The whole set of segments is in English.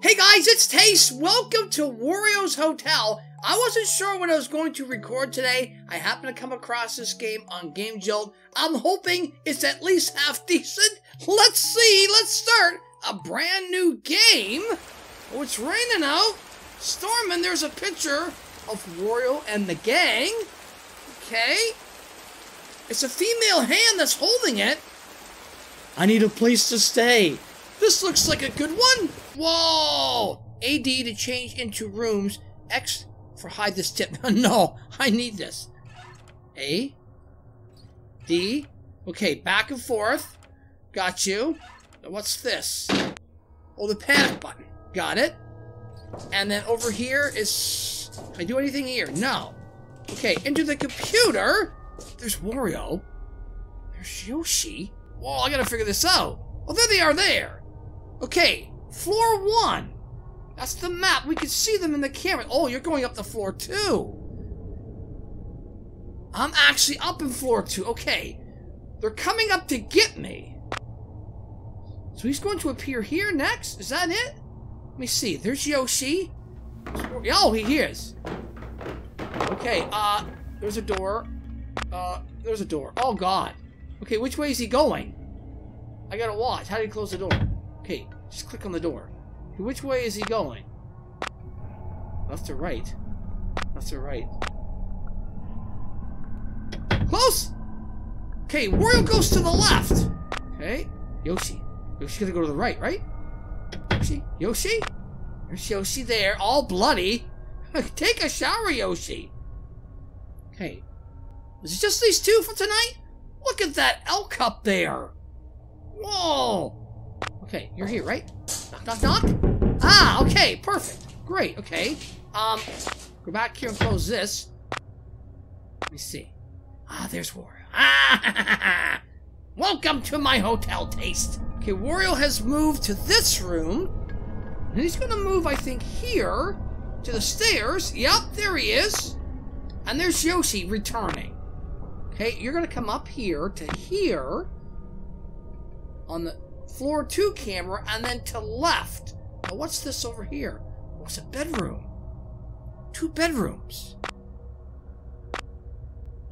Hey guys, it's Taste. Welcome to Wario's Hotel. I wasn't sure when I was going to record today. I happened to come across this game on Game Jolt. I'm hoping it's at least half decent. Let's see. Let's start a brand new game. Oh, it's raining out. Storming. There's a picture of Wario and the gang. Okay. It's a female hand that's holding it. I need a place to stay. This looks like a good one. Whoa! AD to change into rooms. X for hide this tip. no, I need this. A. D. Okay, back and forth. Got you. What's this? Oh, the panic button. Got it. And then over here is... Can I do anything here? No. Okay, into the computer. There's Wario. There's Yoshi. Whoa, I gotta figure this out. Oh, there they are there. Okay, floor one. That's the map. We can see them in the camera. Oh, you're going up to floor two. I'm actually up in floor two. Okay. They're coming up to get me. So he's going to appear here next? Is that it? Let me see. There's Yoshi. Oh, he is. Okay, uh, there's a door. Uh, there's a door. Oh, God. Okay, which way is he going? I gotta watch. How do you close the door? Okay, just click on the door. Which way is he going? Left or right? Left or right? Close! Okay, Wario goes to the left. Okay, Yoshi. Yoshi's gonna go to the right, right? Yoshi? Yoshi? There's Yoshi there, all bloody. Take a shower, Yoshi. Okay. Is it just these two for tonight? Look at that elk up there. Whoa. Okay, you're here, right? Knock, knock, knock. Ah, okay, perfect. Great, okay. Um, go back here and close this. Let me see. Ah, there's Wario. Ah, welcome to my hotel taste. Okay, Wario has moved to this room. And he's gonna move, I think, here to the stairs. Yep, there he is. And there's Yoshi returning. Okay, you're gonna come up here to here on the floor two camera and then to left. Now what's this over here? Oh, what's a bedroom. Two bedrooms.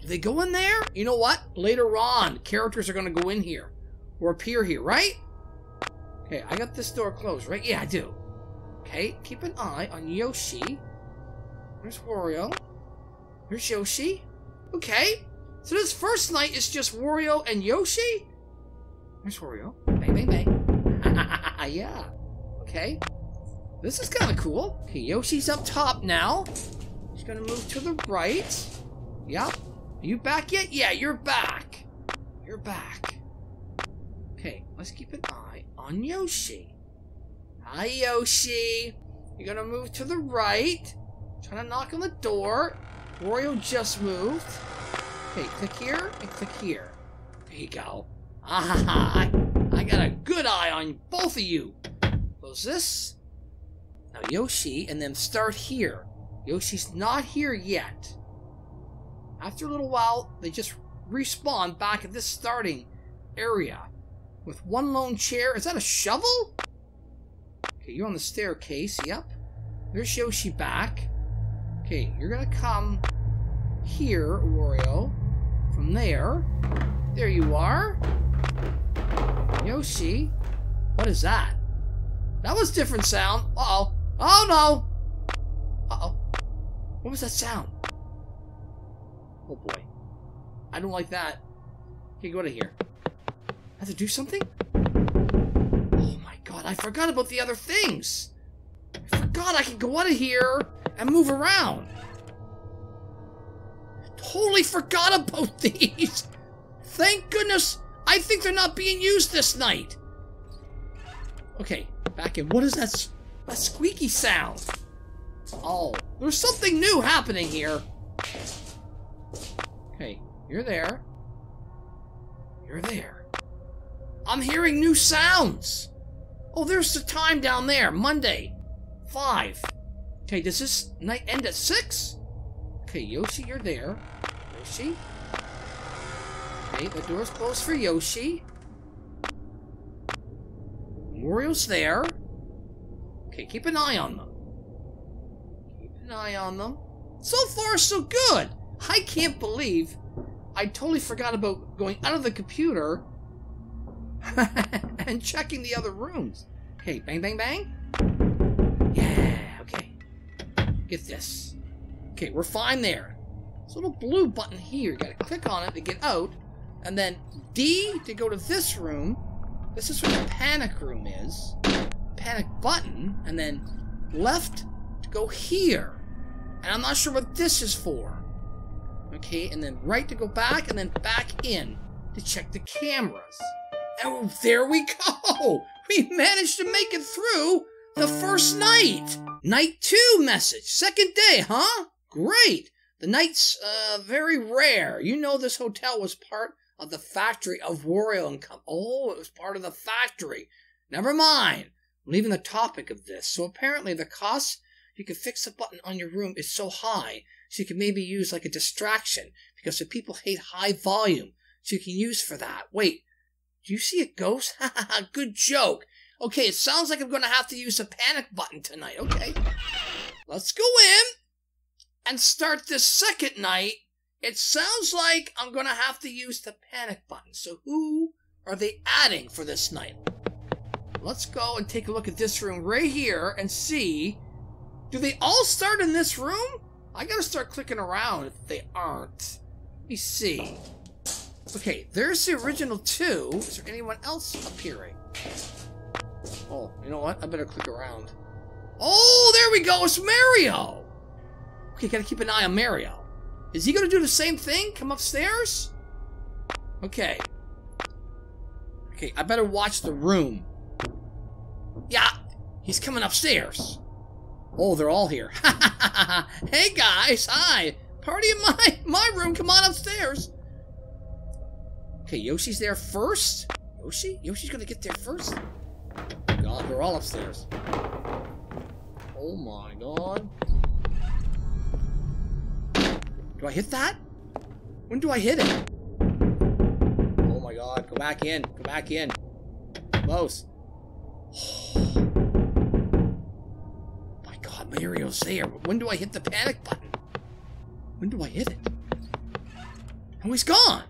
Do they go in there? You know what? Later on, characters are going to go in here. Or appear here, right? Okay, I got this door closed, right? Yeah, I do. Okay, keep an eye on Yoshi. There's Wario. There's Yoshi. Okay. So this first night is just Wario and Yoshi? There's Wario. Bang, bang, bang. Ah, ah, ah, yeah. Okay. This is kind of cool. Okay, Yoshi's up top now. He's gonna move to the right. Yep. Are you back yet? Yeah, you're back. You're back. Okay, let's keep an eye on Yoshi. Hi, Yoshi. You're gonna move to the right. Trying to knock on the door. Wario just moved. Okay, click here and click here. There you go. Ah, I got a good eye on both of you. Close this. Now Yoshi, and then start here. Yoshi's not here yet. After a little while, they just respawn back at this starting area. With one lone chair. Is that a shovel? Okay, you're on the staircase. Yep. There's Yoshi back. Okay, you're gonna come here, Wario. From there. There you are. Yoshi? What is that? That was different sound. Uh-oh. Oh, no! Uh-oh. What was that sound? Oh, boy. I don't like that. Okay, go of here. I have to do something? Oh, my God. I forgot about the other things. I forgot I can go out of here and move around. Totally forgot about these. Thank goodness I think they're not being used this night. Okay, back in. What is that, that squeaky sound? Oh, there's something new happening here. Okay, you're there. You're there. I'm hearing new sounds. Oh, there's the time down there. Monday. Five. Okay, does this night end at six? Okay, Yoshi, you're there. Yoshi? Okay, the door's closed for Yoshi. Wario's there. Okay, keep an eye on them. Keep an eye on them. So far, so good. I can't believe I totally forgot about going out of the computer and checking the other rooms. Okay, bang, bang, bang. Yeah, okay. Get this. Okay, we're fine there. This little blue button here, you gotta click on it to get out, and then D to go to this room. This is where the panic room is. Panic button, and then left to go here. And I'm not sure what this is for. Okay, and then right to go back, and then back in to check the cameras. And there we go! We managed to make it through the first night! Night two message, second day, huh? Great! The night's, uh, very rare. You know this hotel was part of the factory of Wario and Com- Oh, it was part of the factory. Never mind. I'm leaving the topic of this. So apparently the cost you can fix a button on your room is so high, so you can maybe use like a distraction, because the people hate high volume, so you can use for that. Wait, do you see a ghost? Ha Good joke. Okay, it sounds like I'm gonna have to use a panic button tonight. Okay. Let's go in and start this second night. It sounds like I'm gonna have to use the panic button. So who are they adding for this night? Let's go and take a look at this room right here and see. Do they all start in this room? I gotta start clicking around if they aren't. Let me see. Okay, there's the original two. Is there anyone else appearing? Oh, you know what? I better click around. Oh, there we go. It's Mario. Okay, gotta keep an eye on Mario. Is he gonna do the same thing? Come upstairs? Okay. Okay, I better watch the room. Yeah, he's coming upstairs. Oh, they're all here. hey guys, hi. Party in my my room. Come on upstairs. Okay, Yoshi's there first. Yoshi? Yoshi's gonna get there first. God, they're all upstairs. Oh my god. Do I hit that? When do I hit it? Oh my god, go back in. Go back in. Close. my god, Mario's there. When do I hit the panic button? When do I hit it? Oh, he's gone.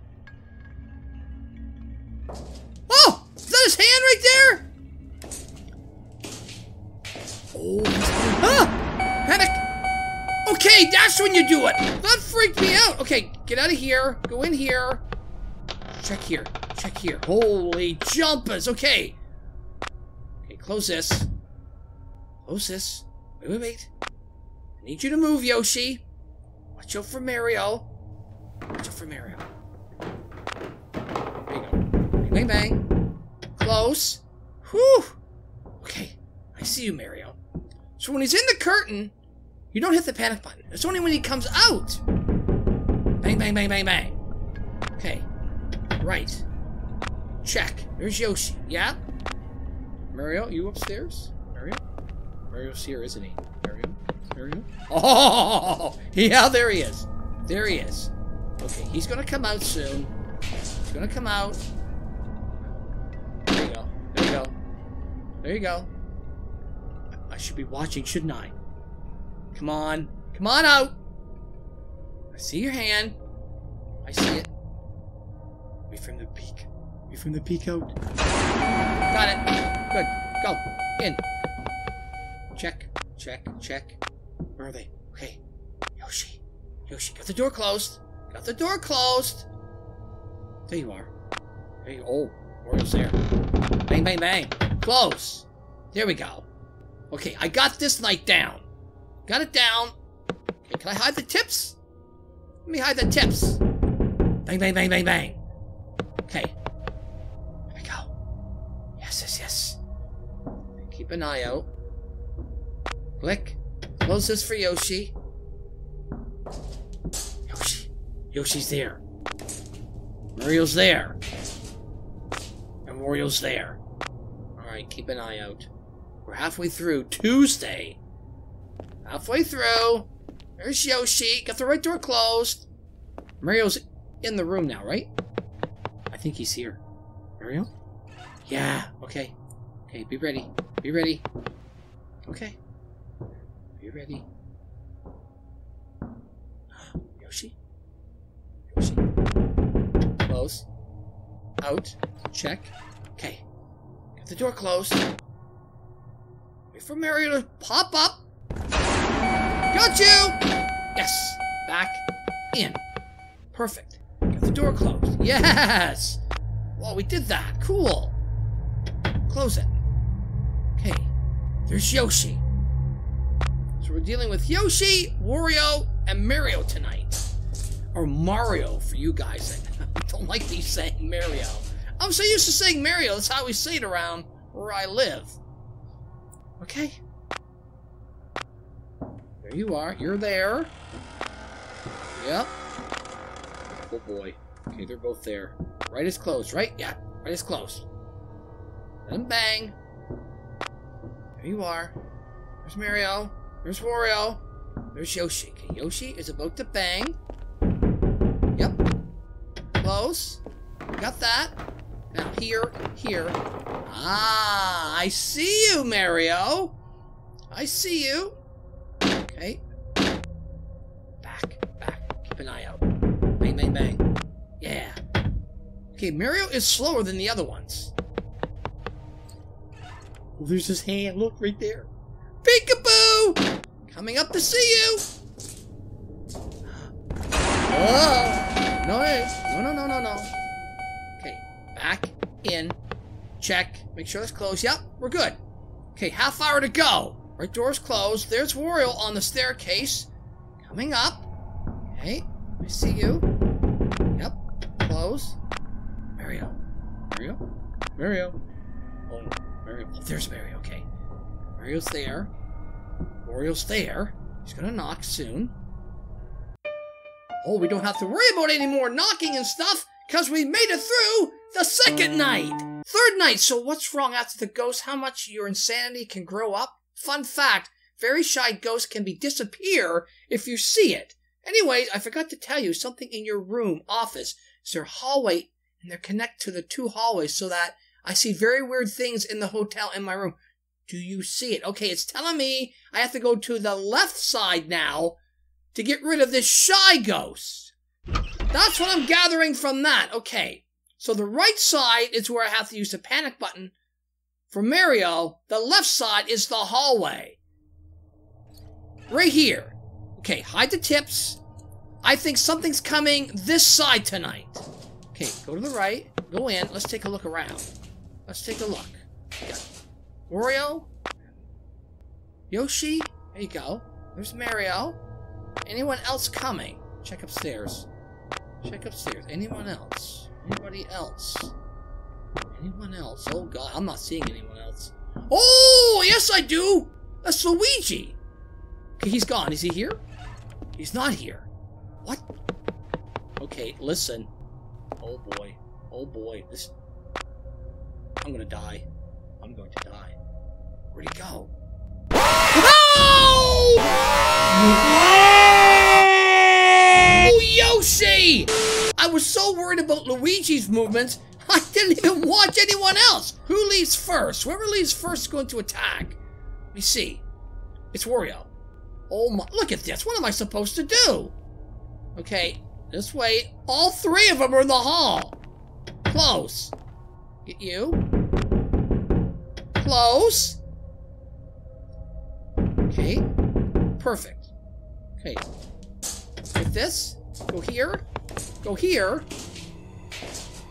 When you do it! That freaked me out! Okay, get out of here. Go in here. Check here. Check here. Holy jumpers! Okay. Okay, close this. Close this. Wait, wait, wait. I need you to move, Yoshi. Watch out for Mario. Watch out for Mario. There you go. Bang, bang, bang. Close. Whew. Okay, I see you, Mario. So when he's in the curtain, you don't hit the panic button. It's only when he comes out. Bang, bang, bang, bang, bang. Okay. Right. Check. There's Yoshi. Yeah? Mario, you upstairs? Mario? Mario's here, isn't he? Mario? Mario? Oh! Yeah, there he is. There he is. Okay, he's gonna come out soon. He's gonna come out. There you go. There you go. There you go. I should be watching, shouldn't I? Come on. Come on out. I see your hand. I see it. Wait from the peak. Wait from the peak out. Got it. Good. Go. In. Check. Check. Check. Where are they? Okay. Yoshi. Yoshi. Got the door closed. Got the door closed. There you are. You Oh. Wario's there. Bang, bang, bang. Close. There we go. Okay, I got this night down. Got it down. Can I hide the tips? Let me hide the tips. Bang, bang, bang, bang, bang. Okay. There we go. Yes, yes, yes. Keep an eye out. Click. Close this for Yoshi. Yoshi. Yoshi's there. Mario's there. And Wario's there. Alright, keep an eye out. We're halfway through. Tuesday. Halfway through. There's Yoshi. Got the right door closed. Mario's in the room now, right? I think he's here. Mario? Yeah, okay. Okay, be ready. Be ready. Okay. You ready? Yoshi? Yoshi? Close. Out. Check. Okay. Get the door closed. Wait for Mario to pop up. Got you! Yes! Back in. Perfect. Get the door closed. Yes! Well, we did that. Cool. Close it. Okay. There's Yoshi. So we're dealing with Yoshi, Wario, and Mario tonight. Or Mario for you guys that don't like me saying Mario. I'm so used to saying Mario, that's how we say it around where I live. Okay. You are. You're there. Yep. Oh boy. Okay, they're both there. Right is close, right? Yeah, right is close. Him bang. There you are. There's Mario. There's Wario. There's Yoshi. Okay, Yoshi is about to bang. Yep. Close. Got that. Now here, here. Ah, I see you, Mario. I see you. Bang. Yeah. Okay, Mario is slower than the other ones. Oh, there's his hand. Look, right there. Peekaboo! Coming up to see you. Oh! No, no, no, no, no, no. Okay, back in. Check. Make sure that's closed. Yep, we're good. Okay, half hour to go. Right door's closed. There's Wario on the staircase. Coming up. Okay, I see you. Yep, close. Mario. Mario? Mario. Oh, Mario. Oh, there's Mario. Okay. Mario's there. Wario's there. He's gonna knock soon. Oh, we don't have to worry about any more knocking and stuff, because we made it through the second night! Third night, so what's wrong after the ghost? How much your insanity can grow up? Fun fact, very shy ghosts can be disappear if you see it. Anyways, I forgot to tell you something in your room, office. Is there a hallway, and they're connected to the two hallways so that I see very weird things in the hotel in my room. Do you see it? Okay, it's telling me I have to go to the left side now to get rid of this shy ghost. That's what I'm gathering from that. Okay, so the right side is where I have to use the panic button. For Mario, the left side is the hallway. Right here. Okay, hide the tips. I think something's coming this side tonight. Okay, go to the right, go in, let's take a look around. Let's take a look. Got Wario. Yoshi. There you go. There's Mario. Anyone else coming? Check upstairs. Check upstairs. Anyone else? Anybody else? Anyone else? Oh god, I'm not seeing anyone else. Oh, yes I do! That's Luigi! Okay, he's gone. Is he here? He's not here. What? Okay, listen. Oh boy. Oh boy. This I'm gonna die. I'm going to die. Where'd he go? Oh! Yoshi! I was so worried about Luigi's movements, I didn't even watch anyone else. Who leaves first? Whoever leaves first is going to attack. Let me see. It's Wario. Oh my, look at this. What am I supposed to do? Okay, this way. All three of them are in the hall. Close. Get you. Close. Okay. Perfect. Okay. Get this. Go here. Go here.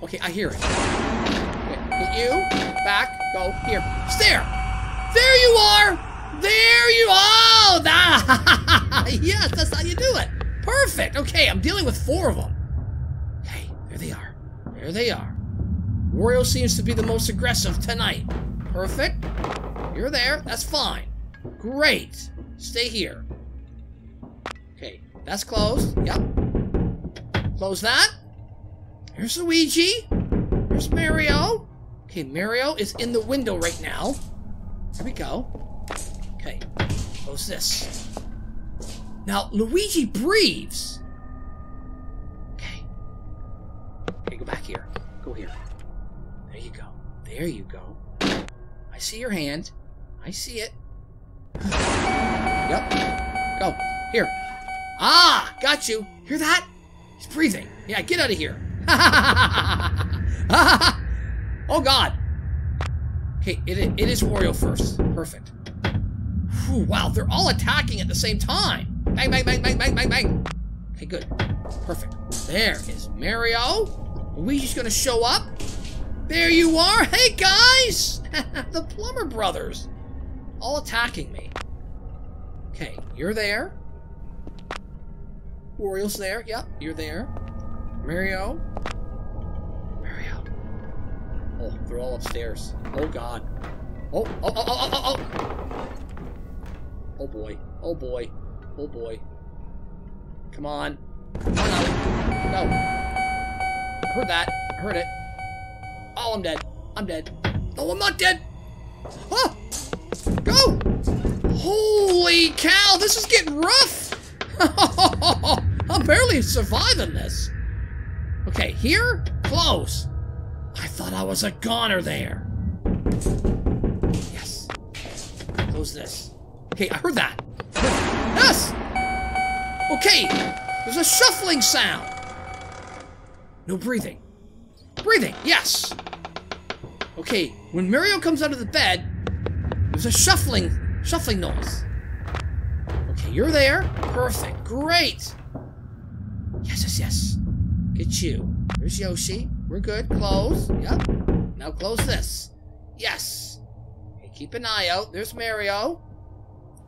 Okay, I hear it. Okay, get you. Back. Go here. Stare. There you are. There you are. Ah, yes, that's how you do it. Perfect. Okay, I'm dealing with four of them. Hey, there they are. There they are. Wario seems to be the most aggressive tonight. Perfect. You're there. That's fine. Great. Stay here. Okay, that's closed. Yep. Close that. Here's Luigi. Here's Mario. Okay, Mario is in the window right now. Here we go. Okay, close this. Now, Luigi breathes. Okay. Okay, go back here. Go here. There you go. There you go. I see your hand. I see it. Yep. Go. Here. Ah! Got you. Hear that? He's breathing. Yeah, get out of here. oh, God. Okay, it, it is Wario first. Perfect. Whew, wow, they're all attacking at the same time. Bang, bang, bang, bang, bang, bang, bang. Okay, good. Perfect. There is Mario. Are we just gonna show up. There you are. Hey, guys! the Plumber Brothers. All attacking me. Okay, you're there. Wario's there. Yep, you're there. Mario. Mario. Oh, they're all upstairs. Oh, God. Oh, oh, oh, oh, oh, oh. Oh, boy. Oh, boy. Oh, boy. Come on. On out. No. I heard that. I heard it. Oh, I'm dead. I'm dead. No, I'm not dead. Oh! Go! Holy cow, this is getting rough! I'm barely surviving this. Okay, here? Close. I thought I was a goner there. Yes. Close this. Okay, I heard that. Yes! Okay, there's a shuffling sound. No breathing. Breathing, yes. Okay, when Mario comes out of the bed, there's a shuffling, shuffling noise. Okay, you're there. Perfect. Great. Yes, yes, yes. Get you. There's Yoshi. We're good. Close. Yep. Now close this. Yes. Okay, keep an eye out. There's Mario.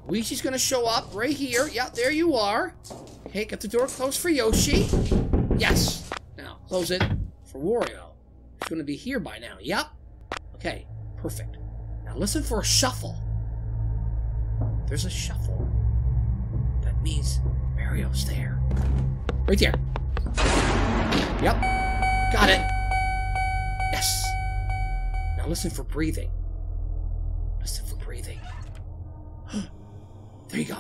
Luigi's gonna show up right here. Yep, there you are. Okay, get the door closed for Yoshi. Yes. Now, close it for Wario. He's gonna be here by now. Yep. Okay, perfect. Now listen for a shuffle. There's a shuffle. That means Mario's there. Right there. Yep. Got it. Yes. Now listen for breathing. Listen for breathing. there you go.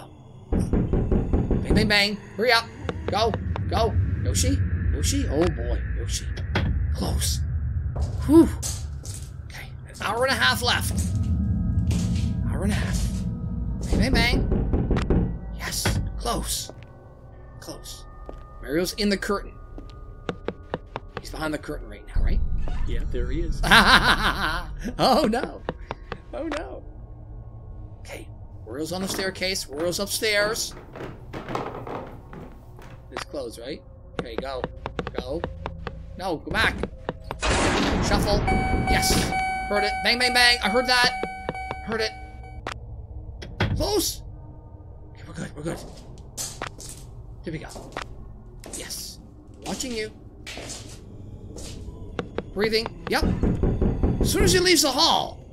Bang, bang, bang. Hurry up. Go. Go. Yoshi. Yoshi. Oh boy. Yoshi. Close. Whew. Okay. An hour and a half left. Hour and a half. Bang, bang, bang. Yes. Close. Close. Mario's in the curtain. He's behind the curtain right now, right? Yeah, there he is. oh no. Oh no. Wario's on the staircase. Wario's upstairs. It's closed, right? Okay, go. Go. No, go back. Shuffle. Yes. Heard it. Bang, bang, bang. I heard that. Heard it. Close. Okay, we're good. We're good. Here we go. Yes. Watching you. Breathing. Yep. As soon as he leaves the hall.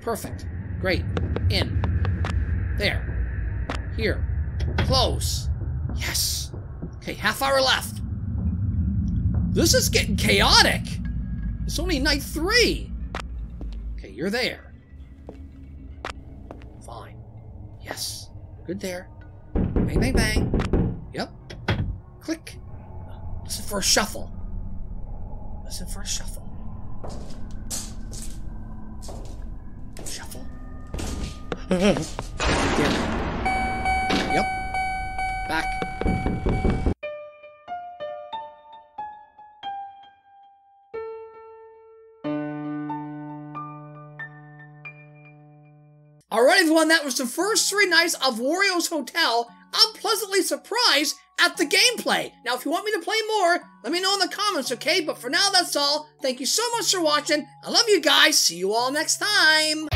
Perfect. Great. In. There. Here. Close. Yes. Okay, half hour left. This is getting chaotic. It's only night three. Okay, you're there. Fine. Yes. Good there. Bang, bang, bang. Yep. Click. Listen for a shuffle. Listen for a shuffle. Shuffle. yep. Back. Alright everyone, that was the first three nights of Wario's Hotel. I'm pleasantly surprised at the gameplay. Now, if you want me to play more, let me know in the comments, okay? But for now, that's all. Thank you so much for watching. I love you guys. See you all next time.